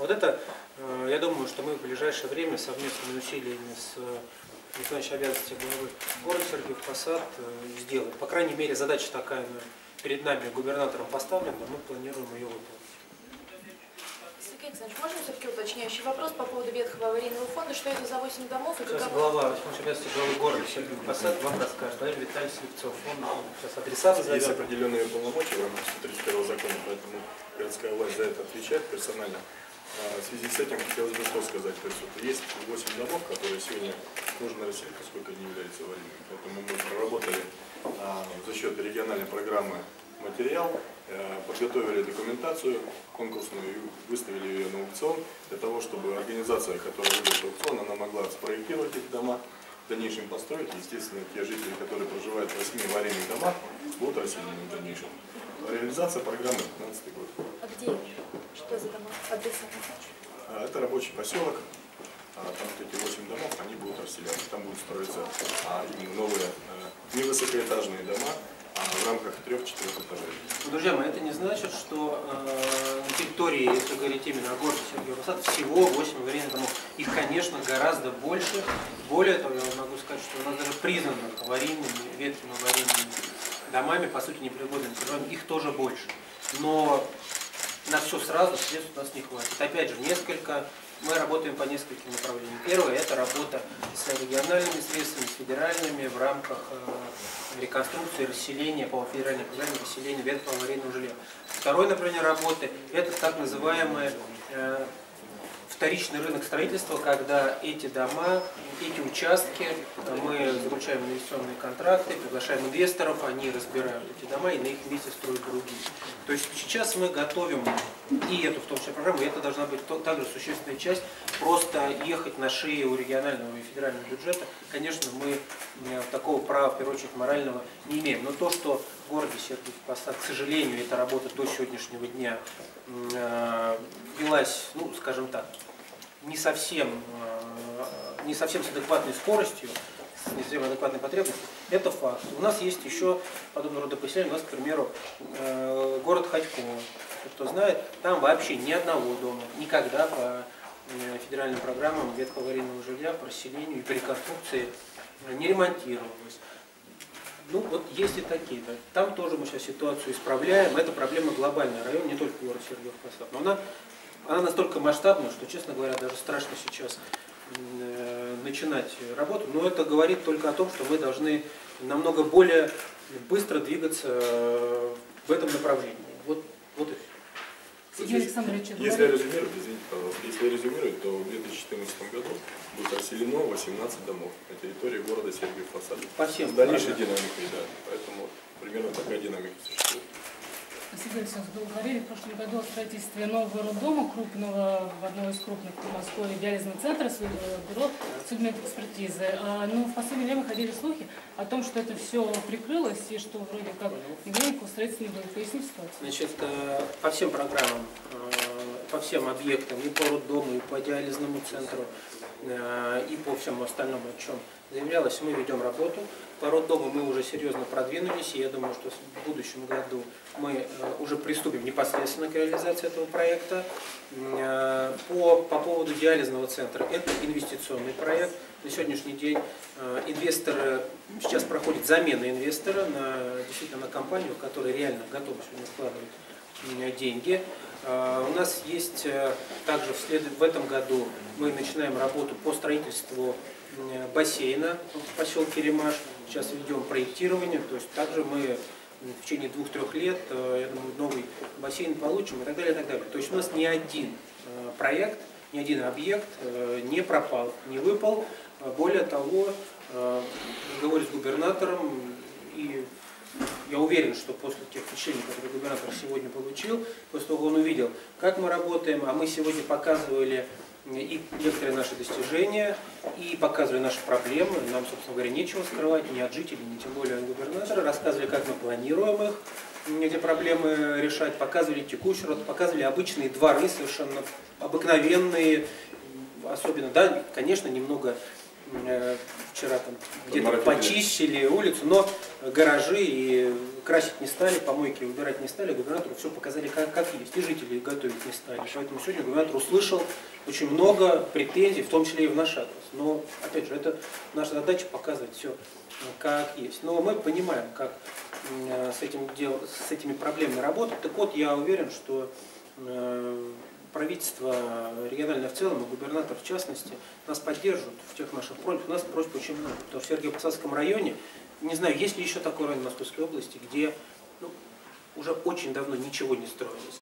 Вот это, э, я думаю, что мы в ближайшее время совместными усилиями с э, выполняющей обязанности главы города Сергеев Посад э, сделаем. По крайней мере, задача такая перед нами губернатором поставлена, мы планируем ее выполнить. Сергей Александрович, можно все-таки уточняющий вопрос по поводу ветхого аварийного фонда? Что это за 8 домов и Сейчас каково? глава обязанности главы города Сергеев Посад вам расскажет. Владимир Витальевич Слепцов, он сейчас адреса Есть назовет. определенные полномочия в рамках 131 закона, поэтому городская власть за это отвечает персонально. А В связи с этим хотелось бы что сказать. То есть вот есть 8 домов, которые сегодня нужно расселить, поскольку они являются аварийными. Поэтому мы проработали а, за счет региональной программы материал, э, подготовили документацию конкурсную и выставили ее на аукцион для того, чтобы организация, которая выиграет аукцион, она могла спроектировать эти дома, дальнейшем построить. Естественно, те жители, которые проживают в 8 аварийных домах, будут расселены в дальнейшем. Реализация программы 15 год. А где? Что за дома? Адреса? А, Это рабочий поселок. А, Там вот эти 8 домов, они будут расселены. Там будут строиться а, именно новые э, невысокоэтажные дома а, в рамках трех-четырех этажей. Ну, Друзья мои, это не значит, что э, на территории, если говорить именно о городе Сергеев Посад, всего 8 аварийных домов. Их, конечно, гораздо больше. Более того, я могу сказать, что у нас даже признанных аварийными, ветхими аварийными домами, по сути, непригодными проживанию, их тоже больше. Но на все сразу средств у нас не хватит. Опять же, несколько, мы работаем по нескольким направлениям. Первое – это работа с региональными средствами, с федеральными в рамках э, реконструкции, расселения по федеральной программе расселения ветхого аварийного жилья. Второе направление работы – это так называемое э, вторичный рынок строительства, когда эти дома, эти участки, мы заключаем инвестиционные контракты, приглашаем инвесторов, они разбирают эти дома и на их месте строят другие. То есть сейчас мы готовим и эту в том числе программу, и это должна быть также существенная часть. Просто ехать на шее у регионального и федерального бюджета, конечно, мы э, такого права, в первую очередь, морального не имеем. Но то, что в городе Сергиев Посад, к сожалению, эта работа до сегодняшнего дня э, велась, ну, скажем так, не совсем, э, не совсем с адекватной скоростью, с не совсем адекватной потребностью, это факт. У нас есть еще подобного рода поселения, у нас, к примеру, э, город Ходьково. Кто знает, там вообще ни одного дома никогда по э, федеральным программам ветхого аварийного жилья по и по реконструкции не ремонтировалось. Ну вот есть и такие. да. Там тоже мы сейчас ситуацию исправляем. Это проблема глобальная. Район не только город Сергеев Посад. Но она, она настолько масштабная, что, честно говоря, даже страшно сейчас э, начинать работу. Но это говорит только о том, что мы должны намного более быстро двигаться э, в этом направлении. Вот, вот и все. Сергей Александрович, Если говорит- резюмировать, извините, пожалуйста, если резюмировать, то в 2014 году будет расселено 18 домов на территории города Сергиев Посад. По всем С дальнейшей программам. динамикой, да. Поэтому примерно такая динамика существует. Сергей Александрович, вы говорили в прошлом году о строительстве нового роддома крупного в одной из крупных в Москве диализного центра бюро судмедэкспертизы. А, Но в последнее время ходили слухи о том, что это все прикрылось и что вроде как нигде никакого строительства не будет. Поясните ситуацию. Значит, э, по всем программам, э, по всем объектам, и по роддому, и по диализному центру, и по всему остальному, о чем заявлялось, мы ведем работу. По роддому мы уже серьезно продвинулись, и я думаю, что в будущем году мы э, уже приступим непосредственно к реализации этого проекта. Э, По, по поводу диализного центра, это инвестиционный проект. На сегодняшний день э, инвесторы, сейчас проходит замена инвестора на, действительно на компанию, которая реально готова сегодня вкладывать деньги. Э, У нас есть э, также в, след... в этом году мы начинаем работу по строительству бассейна в поселке Ремаш. Сейчас ведем проектирование, то есть также мы в течение двух-трех лет э, я думаю, новый бассейн получим и так далее, и так далее. То есть у нас ни один э, проект, ни один объект э, не пропал, не выпал. Э, Более того, э, в с губернатором я уверен, что после тех впечатлений, которые губернатор сегодня получил, после того, как он увидел, как мы работаем, а мы сегодня показывали и некоторые наши достижения, и показывали наши проблемы. Нам, собственно говоря, нечего скрывать ни от жителей, ни тем более от губернатора. Рассказывали, как мы планируем их, эти проблемы решать, показывали текущий род, показывали обычные дворы, совершенно обыкновенные, особенно, да, конечно, немного вчера там где-то почистили улицу, но гаражи и красить не стали, помойки убирать не стали, губернатору все показали как, как есть, и жители готовить не стали. Поэтому сегодня губернатор услышал очень много претензий, в том числе и в наш адрес. Но, опять же, это наша задача показывать все как есть. Но мы понимаем, как с, этим дел, с этими проблемами работать. Так вот, я уверен, что э, правительство региональное в целом, и губернатор в частности, нас поддержат в тех наших просьбах. У нас просьб очень много. Потому что в Сергиево-Посадском районе, не знаю, есть ли еще такой район Московской области, где ну, уже очень давно ничего не строилось.